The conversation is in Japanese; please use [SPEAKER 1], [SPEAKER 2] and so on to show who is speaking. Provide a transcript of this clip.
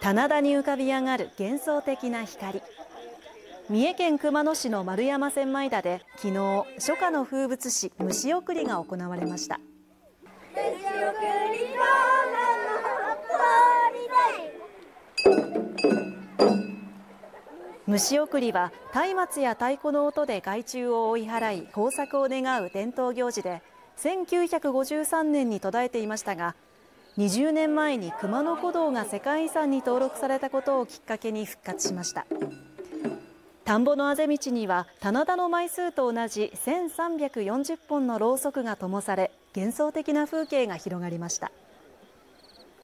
[SPEAKER 1] 棚田に浮かび上がる幻想的な光。三重県熊野市の丸山千枚田で昨日初夏の風物詩虫送りが行われました。虫送りは松明や太鼓の音で害虫を追い払い豊作を願う伝統行事で1953年に途絶えていましたが20年前に熊野古道が世界遺産に登録されたことをきっかけに復活しました。田んぼのあぜ道には棚田の枚数と同じ1340本のろうそくが灯され幻想的な風景が広がりました。